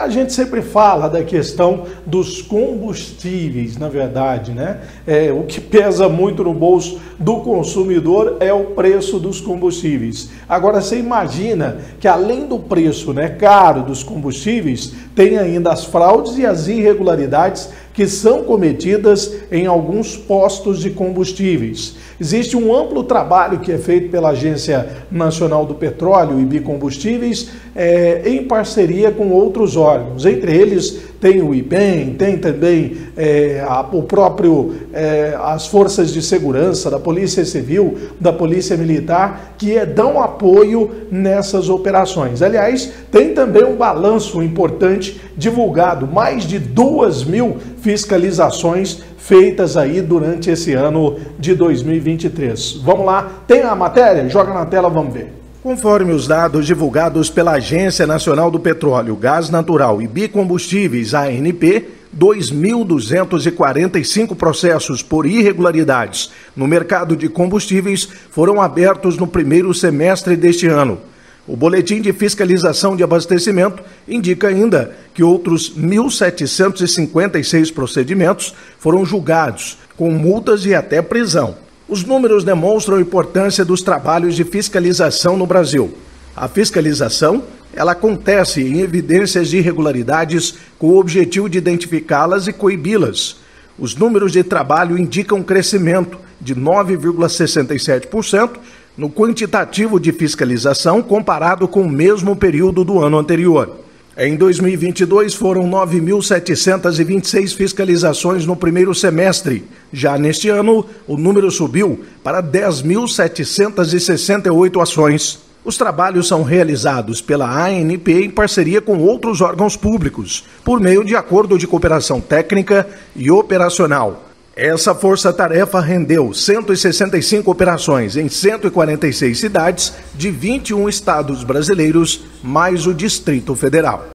a gente sempre fala da questão dos combustíveis, na verdade, né? É, o que pesa muito no bolso do consumidor é o preço dos combustíveis. Agora você imagina que além do preço né, caro dos combustíveis, tem ainda as fraudes e as irregularidades que são cometidas em alguns postos de combustíveis. Existe um amplo trabalho que é feito pela Agência Nacional do Petróleo e Biocombustíveis é, em parceria com outros órgãos. Entre eles tem o IBEM, tem também é, a, o próprio é, as forças de segurança da Polícia Civil, da Polícia Militar, que é, dão apoio nessas operações. Aliás, tem também um balanço importante divulgado, mais de duas mil fiscalizações feitas aí durante esse ano de 2023. Vamos lá, tem a matéria? Joga na tela, vamos ver. Conforme os dados divulgados pela Agência Nacional do Petróleo, Gás Natural e Bicombustíveis, ANP, 2.245 processos por irregularidades no mercado de combustíveis foram abertos no primeiro semestre deste ano. O Boletim de Fiscalização de Abastecimento indica ainda que outros 1.756 procedimentos foram julgados, com multas e até prisão. Os números demonstram a importância dos trabalhos de fiscalização no Brasil. A fiscalização ela acontece em evidências de irregularidades com o objetivo de identificá-las e coibi-las. Os números de trabalho indicam crescimento de 9,67% no quantitativo de fiscalização comparado com o mesmo período do ano anterior. Em 2022, foram 9.726 fiscalizações no primeiro semestre. Já neste ano, o número subiu para 10.768 ações. Os trabalhos são realizados pela ANP em parceria com outros órgãos públicos, por meio de acordo de cooperação técnica e operacional. Essa força-tarefa rendeu 165 operações em 146 cidades de 21 estados brasileiros, mais o Distrito Federal.